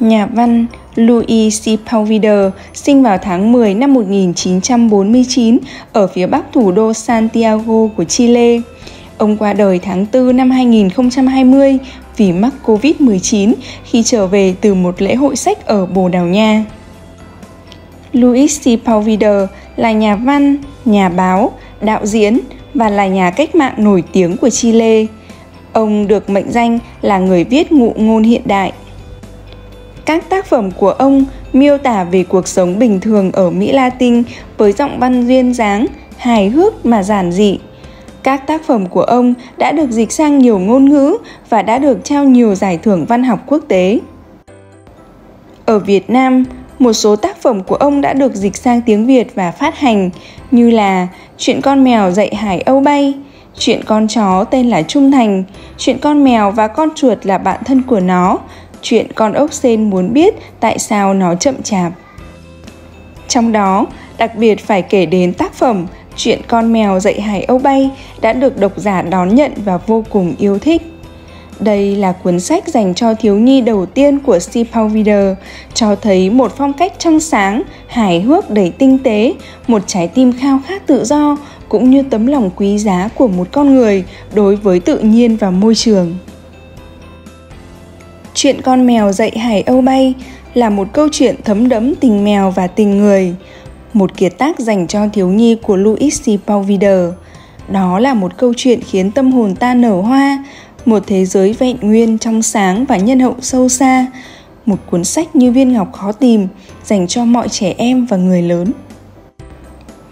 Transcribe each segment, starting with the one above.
Nhà văn Louis C. Pauvider sinh vào tháng 10 năm 1949 ở phía bắc thủ đô Santiago của Chile. Ông qua đời tháng 4 năm 2020 vì mắc Covid-19 khi trở về từ một lễ hội sách ở Bồ Đào Nha. Louis C. Pauvider là nhà văn, nhà báo, đạo diễn và là nhà cách mạng nổi tiếng của Chile. Ông được mệnh danh là người viết ngụ ngôn hiện đại. Các tác phẩm của ông miêu tả về cuộc sống bình thường ở Mỹ Latin với giọng văn duyên dáng, hài hước mà giản dị. Các tác phẩm của ông đã được dịch sang nhiều ngôn ngữ và đã được trao nhiều giải thưởng văn học quốc tế. Ở Việt Nam, một số tác phẩm của ông đã được dịch sang tiếng Việt và phát hành như là Chuyện con mèo dạy hải âu bay, Chuyện con chó tên là Trung Thành, Chuyện con mèo và con chuột là bạn thân của nó, Chuyện con ốc sên muốn biết tại sao nó chậm chạp. Trong đó, đặc biệt phải kể đến tác phẩm Chuyện con mèo dạy hải âu bay đã được độc giả đón nhận và vô cùng yêu thích. Đây là cuốn sách dành cho thiếu nhi đầu tiên của Steve cho thấy một phong cách trong sáng, hài hước đầy tinh tế, một trái tim khao khát tự do, cũng như tấm lòng quý giá của một con người đối với tự nhiên và môi trường. Chuyện con mèo dạy hải âu bay là một câu chuyện thấm đẫm tình mèo và tình người, một kiệt tác dành cho thiếu nhi của Louis C. Pauvider. Đó là một câu chuyện khiến tâm hồn ta nở hoa, một thế giới vẹn nguyên trong sáng và nhân hậu sâu xa một cuốn sách như viên ngọc khó tìm dành cho mọi trẻ em và người lớn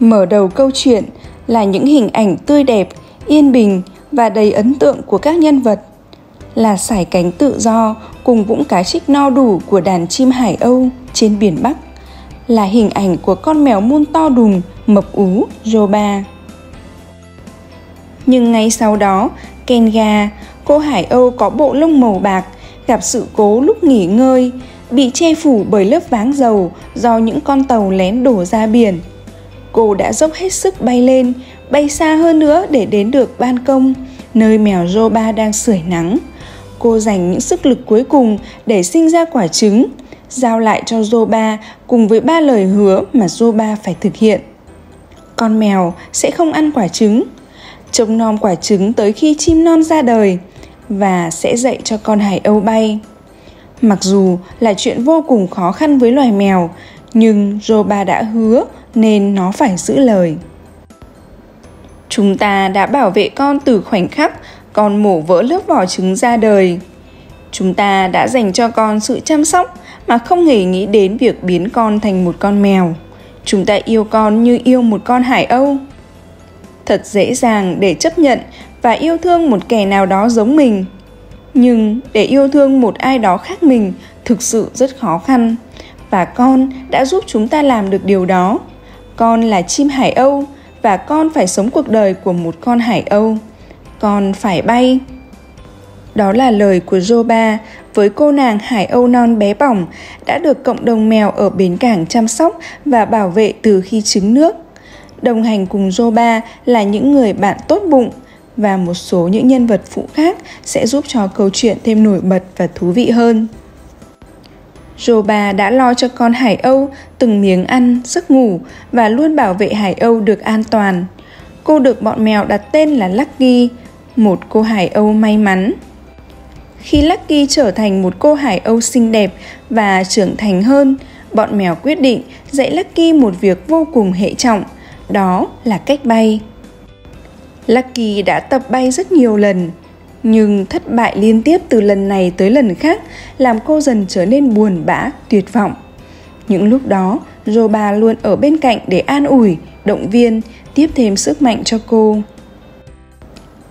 mở đầu câu chuyện là những hình ảnh tươi đẹp yên bình và đầy ấn tượng của các nhân vật là sải cánh tự do cùng vũng cá trích no đủ của đàn chim hải âu trên biển bắc là hình ảnh của con mèo muôn to đùng mập ú Joba. Nhưng ngay sau đó, Kenga, cô Hải Âu có bộ lông màu bạc, gặp sự cố lúc nghỉ ngơi, bị che phủ bởi lớp váng dầu do những con tàu lén đổ ra biển. Cô đã dốc hết sức bay lên, bay xa hơn nữa để đến được ban công, nơi mèo Joba đang sưởi nắng. Cô dành những sức lực cuối cùng để sinh ra quả trứng, giao lại cho Zoba cùng với ba lời hứa mà Zoba phải thực hiện. Con mèo sẽ không ăn quả trứng, trông nom quả trứng tới khi chim non ra đời và sẽ dạy cho con hải âu bay. Mặc dù là chuyện vô cùng khó khăn với loài mèo, nhưng Zoba đã hứa nên nó phải giữ lời. Chúng ta đã bảo vệ con từ khoảnh khắc con mổ vỡ lớp vỏ trứng ra đời. Chúng ta đã dành cho con sự chăm sóc mà không hề nghĩ đến việc biến con thành một con mèo. Chúng ta yêu con như yêu một con hải âu thật dễ dàng để chấp nhận và yêu thương một kẻ nào đó giống mình nhưng để yêu thương một ai đó khác mình thực sự rất khó khăn, và con đã giúp chúng ta làm được điều đó con là chim hải âu và con phải sống cuộc đời của một con hải âu còn phải bay đó là lời của Joba với cô nàng hải âu non bé bỏng đã được cộng đồng mèo ở bến cảng chăm sóc và bảo vệ từ khi trứng nước đồng hành cùng Joba là những người bạn tốt bụng và một số những nhân vật phụ khác sẽ giúp cho câu chuyện thêm nổi bật và thú vị hơn. Joba đã lo cho con Hải Âu từng miếng ăn, giấc ngủ và luôn bảo vệ Hải Âu được an toàn. Cô được bọn mèo đặt tên là Lucky, một cô Hải Âu may mắn. Khi Lucky trở thành một cô Hải Âu xinh đẹp và trưởng thành hơn, bọn mèo quyết định dạy Lucky một việc vô cùng hệ trọng, đó là cách bay. Lucky đã tập bay rất nhiều lần, nhưng thất bại liên tiếp từ lần này tới lần khác làm cô dần trở nên buồn bã, tuyệt vọng. Những lúc đó, Roba luôn ở bên cạnh để an ủi, động viên, tiếp thêm sức mạnh cho cô.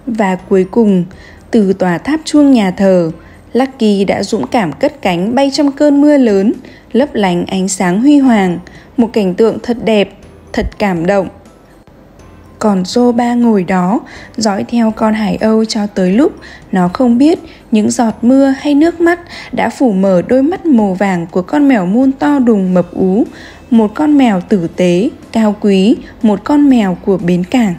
Và cuối cùng, từ tòa tháp chuông nhà thờ, Lucky đã dũng cảm cất cánh bay trong cơn mưa lớn, lấp lánh ánh sáng huy hoàng, một cảnh tượng thật đẹp, thật cảm động. Còn dô ba ngồi đó dõi theo con hải âu cho tới lúc nó không biết những giọt mưa hay nước mắt đã phủ mở đôi mắt màu vàng của con mèo muôn to đùng mập ú một con mèo tử tế cao quý một con mèo của bến cảng.